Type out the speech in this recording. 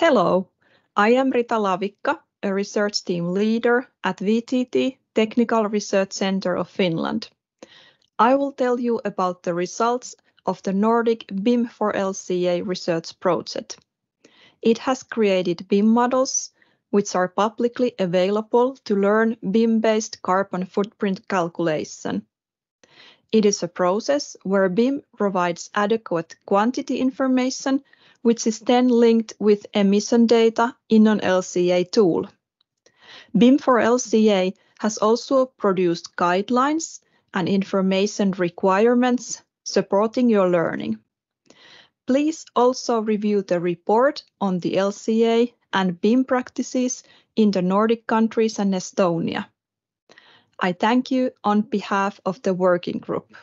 Hello, I am Rita Lavikka, a research team leader at VTT Technical Research Centre of Finland. I will tell you about the results of the Nordic BIM for LCA research project. It has created BIM models which are publicly available to learn BIM-based carbon footprint calculation. It is a process where BIM provides adequate quantity information, which is then linked with emission data in an LCA tool. BIM for LCA has also produced guidelines and information requirements supporting your learning. Please also review the report on the LCA and BIM practices in the Nordic countries and Estonia. I thank you on behalf of the working group.